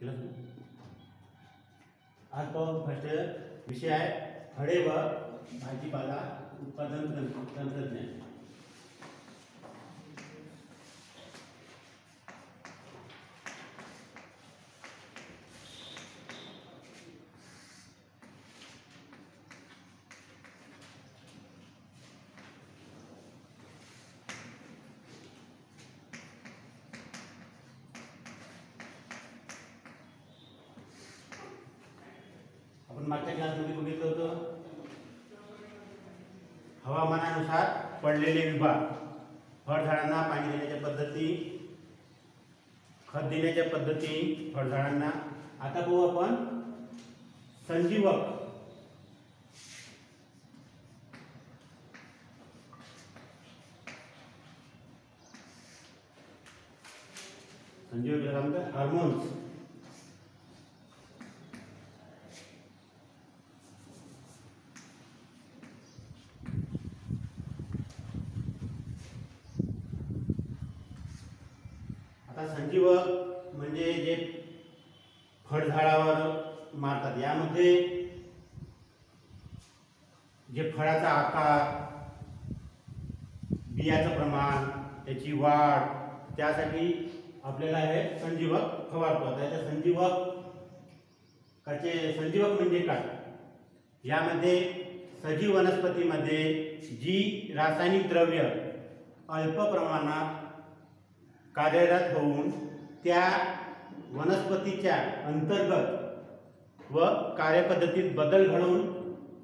केलं. आज पाहून फर्स्ट विषय आहे फळे व भाजीपाला उत्पादन तंत्रज्ञान आपण मागच्या क्लासमध्ये बघितलं होतं हवामानानुसार पडलेले विभाग फळझाडांना पाणी देण्याच्या पद्धती खत देण्याच्या पद्धती फळझाडांना. आता पाहू आपण संजीवक. संजीवक हार्मोन्स आता म्हणजे जे फळझाडावर मारतात. यामध्ये जे फळाचा आकार बियाचं प्रमाण त्याची वाढ त्यासाठी आपल्याला हे संजीवक फवारतो त्याच्या संजीवक काचे संजीवक म्हणजे काय? यामध्ये सजीव वनस्पतीमध्ये जी रासायनिक द्रव्य अल्प प्रमाणात कार्यरत होऊन त्या वनस्पतीच्या अंतर्गत व कार्यपद्धतीत बदल घडवून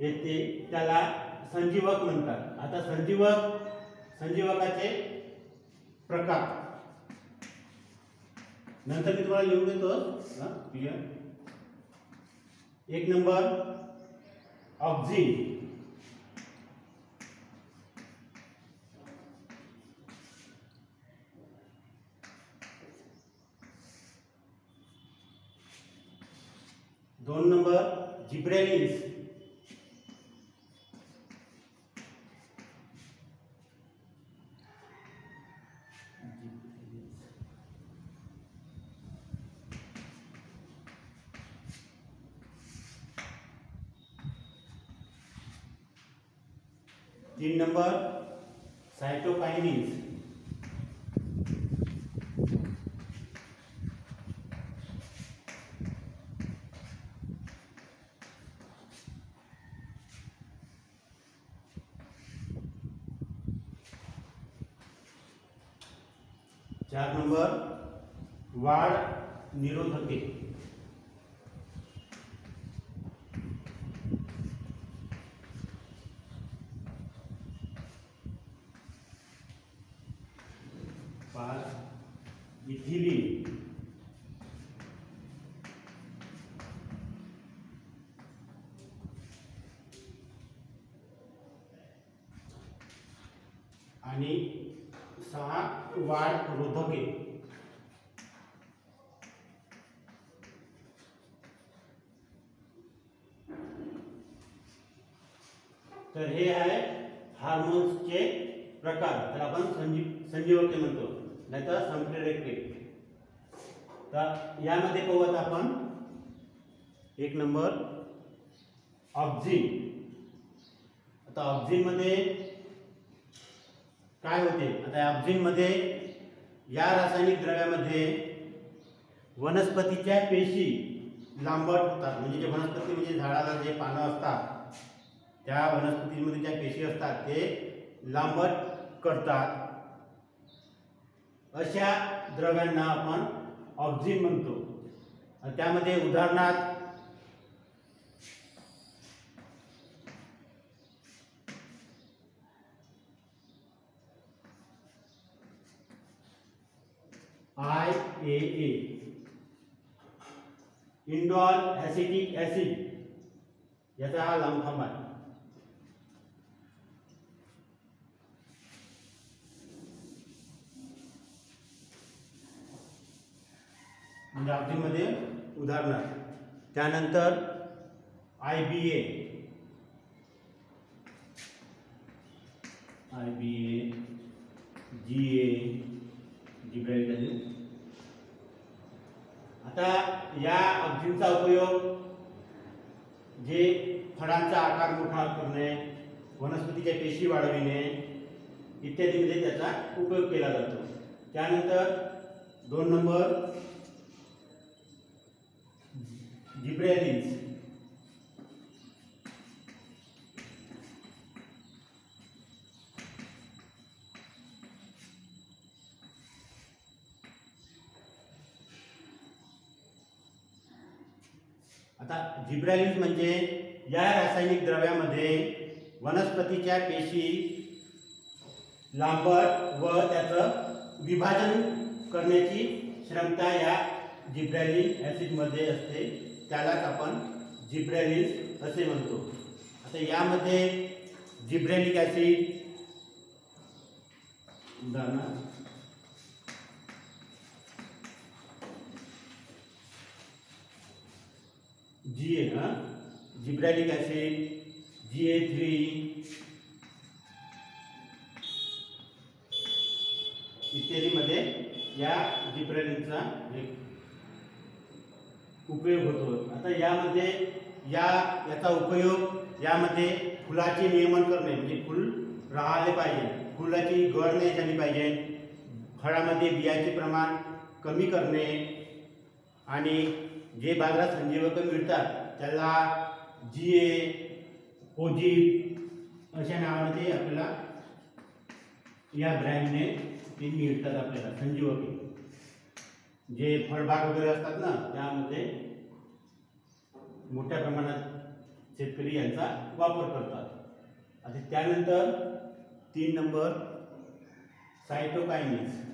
येते त्याला संजीवक म्हणतात. आता संजीवक संजीवकाचे प्रकार. नंतर मी तुम्हाला लिहून देतो. एक नंबर ऑक्झिन दोन नंबर जिब्रेलिन्स तीन नंबर सायटोकाइनिन्स चार नंबर वाढ निरोधके पाच इथिलीन आणि सहा वाढ रोधके. तर हे आहे हार्मोन्सचे प्रकार. तर आपण संजीव संजीवके म्हणतो. नाहीतर संप्रेरके तर यामध्ये पाहू आता आपण एक नंबर. ऑक्झिन. आता ऑक्झिनमध्ये काय होते? आता ऑक्झिनमध्ये या रासायनिक द्रव्यामध्ये वनस्पतीच्या पेशी लांबट होतात. म्हणजे जे वनस्पती म्हणजे झाडाला जे पानं असतात त्या वनस्पतीमध्ये ज्या पेशी असतात ते लांबट करतात. अशा द्रव्यांना आपण ऑक्झिन म्हणतो. त्यामध्ये उदाहरणार्थ I A A indole acetic acid याचा हा लांब खांब आहे म्हणजे अगदीमध्ये उदाहरणार्थ, त्यानंतर बी ए आय बी ए तिच्या पेशी वाढविणे इत्यादीमध्ये त्याचा उपयोग केला जातो. त्यानंतर दोन नंबर जिब्रॅलिन्स आता जिब्रॅलिन्स म्हणजे या रासायनिक द्रव्यामध्ये वनस्पतीच्या पेशी लांबट व त्याचं विभाजन करण्याची क्षमता या जिब्रॅलिन ॲसिडमध्ये असते. त्यालाच आपण जिब्रॅलिन्स असे म्हणतो. आता यामध्ये जिब्रॅलिक ॲसिड उदाहरणार्थ जी ए हां gibberellic acid G A three इत्यादीमध्ये या जिब्रॅलिनचा उपयोग होतो. आता यामध्ये या याचा उपयोग यामध्ये फुलाचे नियमन करणे म्हणजे फुल राहिले पाहिजे फुलाची गळ नाही झाली पाहिजे फळामध्ये बियाचे प्रमाण कमी करणे आणि जे बाजारात संजीवक मिळतात त्याला जी ए ओजीप अशा नावाने आपल्याला या ब्रँडने ते मिळतात आपल्याला संजीवकी जे फळबाग वगैरे असतात ना त्यामध्ये मोठ्या प्रमाणात शेतकरी यांचा वापर करतात. आणि त्यानंतर तीन नंबर सायटोकायनिस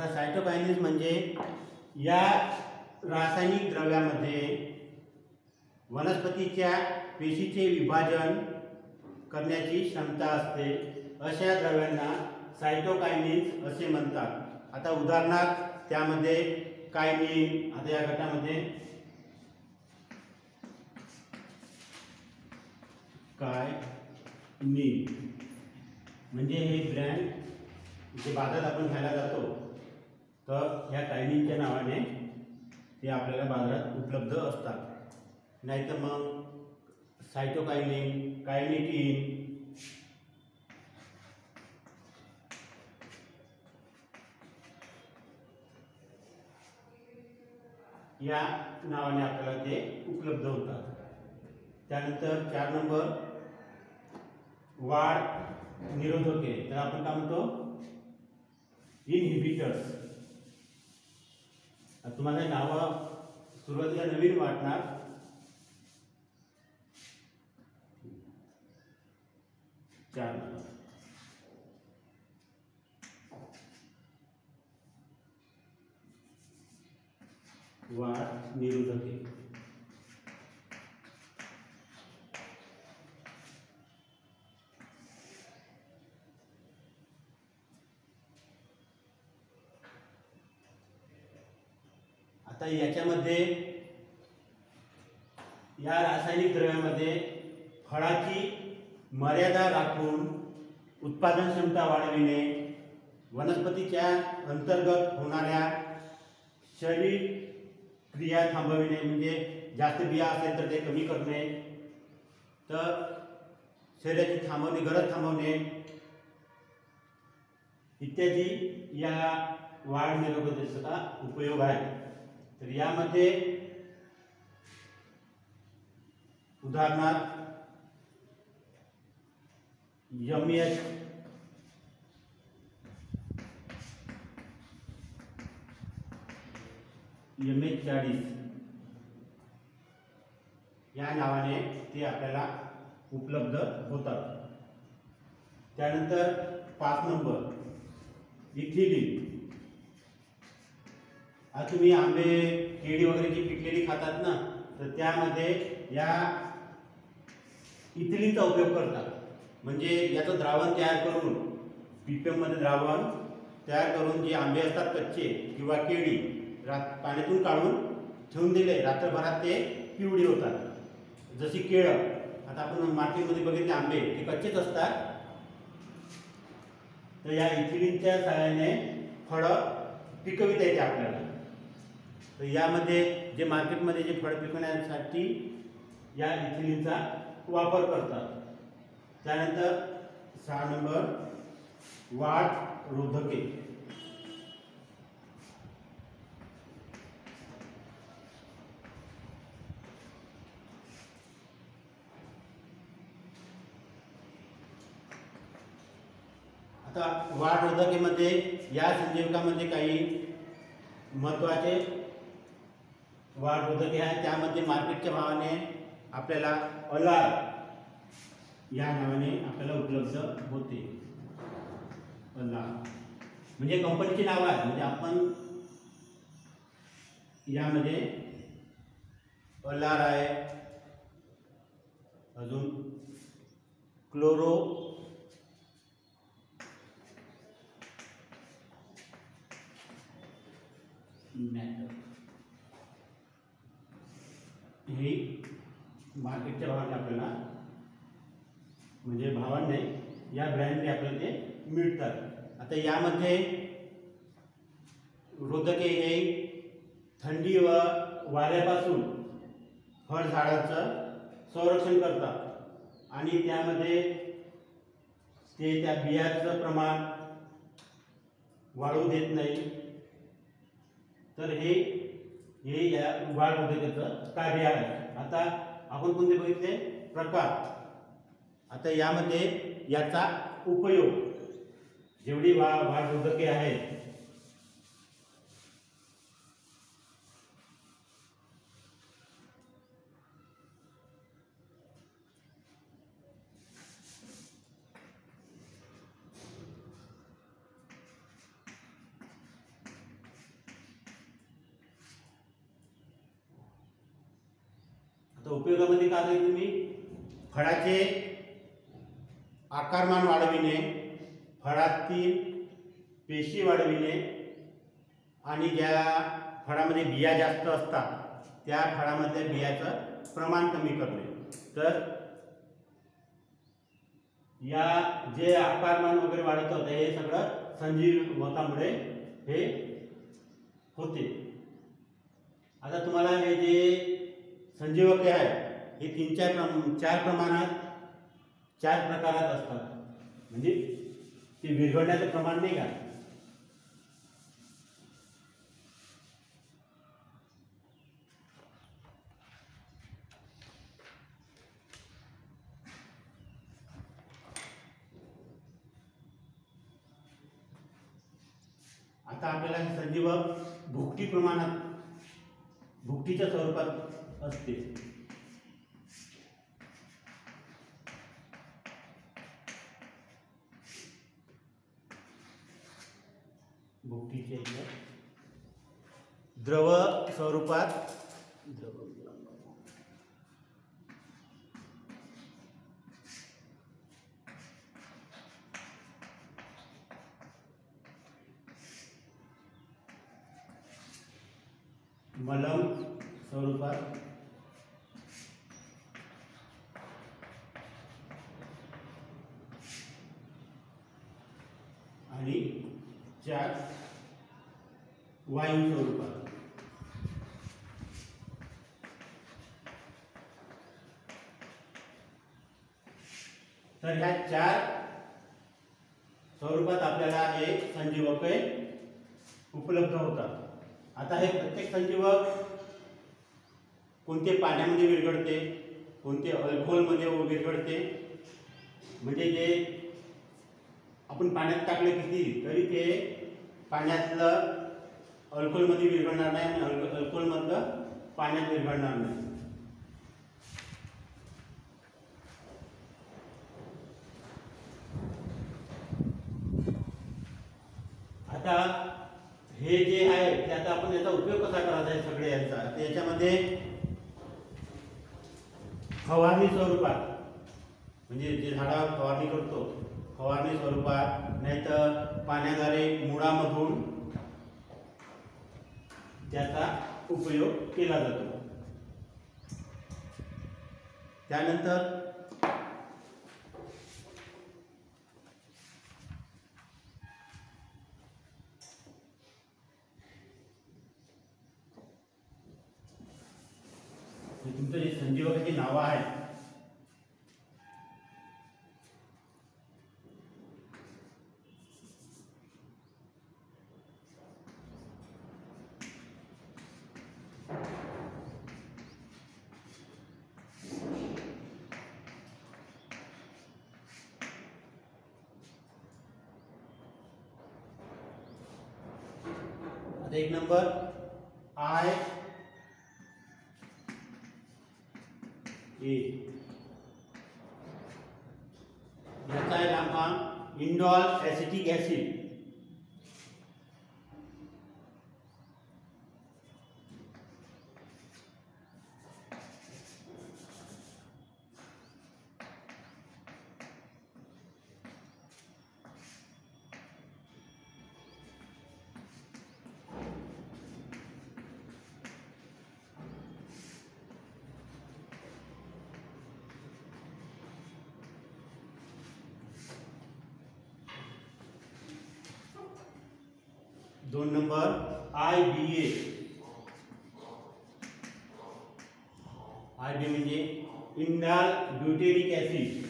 आता सायटोकायनिस म्हणजे या रासायनिक द्रव्यामध्ये वनस्पतीच्या पेशीचे विभाजन करण्याची क्षमता असते. अशा द्रव्यांना सायटोकायनिन्स असे म्हणतात. आता उदाहरणार्थ त्यामध्ये कायनिन आता या गटामध्ये काय नी म्हणजे हे ब्रँड जे बाजारात आपण घ्यायला जातो तर ह्या टायमिंगच्या नावाने ते आपल्याला बाजारात उपलब्ध असतात. नाहीतर मग सायटोकायनिन कायनिटीन या नावाने आपल्याला ते उपलब्ध होतात. त्यानंतर चार नंबर वाढ निरोधके. तर आपण काय म्हणतो? इनहिबिटर्स तुम्हाला नावं सुरुवातीला नवीन वाटणार. चार नंबर. वाढ निरोधके तर याच्यामध्ये या रासायनिक द्रव्यामध्ये फळाची मर्यादा राखून उत्पादन क्षमता वाढविणे वनस्पतीच्या अंतर्गत होणाऱ्या शरीर क्रिया थांबविणे म्हणजे जास्त बिया असेल तर ते कमी करणे तर शरीराची थांबवणे गरज थांबवणे इत्यादी या वाढ निरोगतेचा उपयोग आहे तर यामध्ये उदाहरणार्थ यम एच यम एच चाळीस. या नावाने ते आपल्याला उपलब्ध होतात. त्यानंतर पाच नंबर. इथिलिन. तुम्ही आंबे केळी वगैरे जी पिकलेली खातात ना तर त्यामध्ये या इथलीचा उपयोग करतात. म्हणजे याचं द्रावण तयार करून मध्ये द्रावण तयार करून जे आंबे असतात कच्चे किंवा केळी रात पाण्यातून काढून ठेवून दिले रात्रभरात ते पिवळी होतात. जशी केळं आता आपण मार्केटमध्ये बघितले आंबे ते कच्चेच असतात. तर या इथिलीनच्या सहाय्याने फळं पिकविता येते आपल्याला. तर यामध्ये जे मार्केटमध्ये जे फळ पिकवण्यासाठी या इथिलीनचा वापर करतात. त्यानंतर सहा नंबर वाढ रोधके. आता वाढ रोधकेमध्ये या संजीवकामध्ये काही महत्त्वाचे वाढ होत आहे त्यामध्ये मार्केटच्या भावाने आपल्याला अलार या नावाने आपल्याला उपलब्ध होते. अलार म्हणजे कंपनीची नावं आहेत. म्हणजे आपण यामध्ये अलार आहे. अजून क्लोरो मॅटर ही मार्केटच्या भावाने आपल्याला म्हणजे भावाने या ब्रँडने आपल्याला ते मिळतात. आता यामध्ये रोधके हे थंडी व वाऱ्यापासून फळझाडाचं संरक्षण करतात. आणि त्यामध्ये ते त्या बियाचं प्रमाण वाढू देत नाही. तर हे हे या वाढ रोधकाचं कार्य आहे. आता आपण कोणते बघितले? प्रकार. आता यामध्ये याचा उपयोग. जेवढी वा वाढ आहेत आता उपयोगामध्ये काय आहे तुम्ही फळाचे आकारमान वाढविणे फळातील पेशी वाढविणे आणि ज्या फळामध्ये बिया जास्त असतात त्या फळामध्ये बियाचं प्रमाण कमी करणे. तर या जे आकारमान वगैरे वाढत होतं हे सगळं संजीवतामुळे हे होते. आता तुम्हाला हे जे संजीवके आहे हे तीन चार प्रम चार प्रमाणात चार प्रकारात असतात. म्हणजे ते विरघळण्याचं प्रमाण नाही का? आता आपल्याला हे संजीवक भुकटी प्रमाणात भुकटीच्या स्वरूपात असते. भुकटीचे इथं द्रव स्वरूपात. द्रव मलम स्वरूपात. आणि चार वायू स्वरूपात तर ह्या चार स्वरूपात आपल्याला हे संजीवक उपलब्ध होतात. आता हे प्रत्येक संजीवक कोणते पाण्यामध्ये विरघडते कोणते अल्कोहोलमध्ये विरघडते म्हणजे जे आपण पाण्यात टाकलं किती तरी ते पाण्यातलं अल्कोहोलमध्ये विरघळणार नाही आणि अल्को अल्कोहोलमधलं पाण्यात विरघळणार नाही. आता हे जे आहे ते आता आपण याचा उपयोग कसा करायचा आहे सगळे यांचा? त्याच्यामध्ये फवारणी स्वरूपात म्हणजे जे झाडावर फवारणी करतो फवारणी स्वरूपात नाहीतर पाण्याद्वारे मुळामधून त्याचा उपयोग केला जातो. त्यानंतर एक नंबर आई ए याचा आहे इंडॉल एसिटिक ॲसिड दोन number I B A I B म्हणजे इंडाल ब्युटेरिक ॲसिड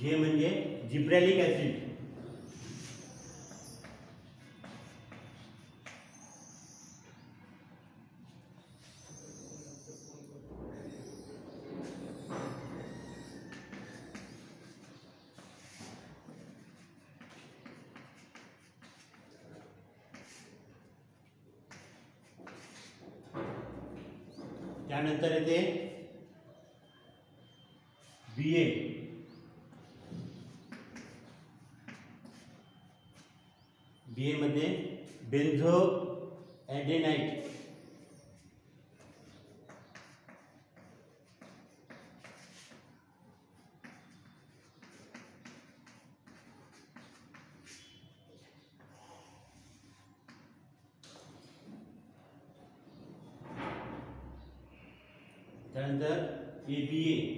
जे म्हणजे जिब्रॅलिक ऍसिड त्यानंतर येते बी ए बी मध्ये बेन्झो ॲडेनाईट त्यानंतर ए बी ए ए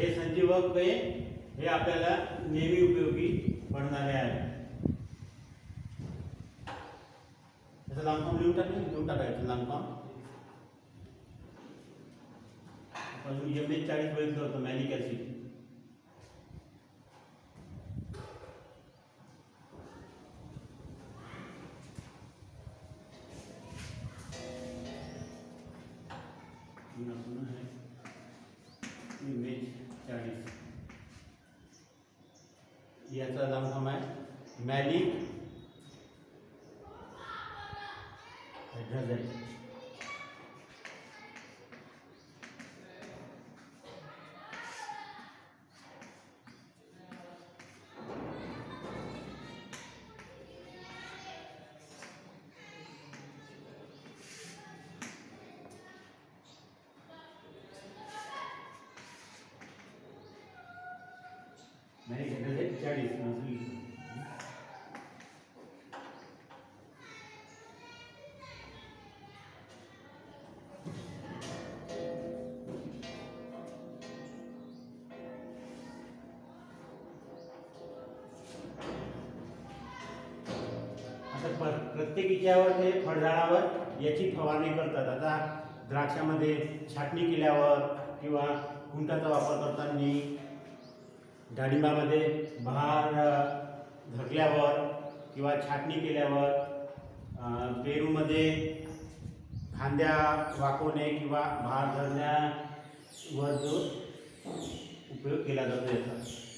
हे संजीवक हे हे आपल्याला नेहमी उपयोगी पडणारे आहे त्याचं लांबकाम लिहून टाक लिहून टाकायचं लांबकाम. अजून एम एच चाळीस बघितलं होतं, मॅनिक result. Many result तर पर प्रत्येक याच्यावर ते फळझाडावर याची फवारणी करतात. आता द्राक्षामध्ये छाटणी केल्यावर किंवा कुंटाचा वापर करताना डाळिंबामध्ये बहार अ, धरल्यावर किंवा छाटणी केल्यावर पेरूमध्ये खांद्या वाकवणे किंवा भार धरण्यावर जो उपयोग केला जातो याचा.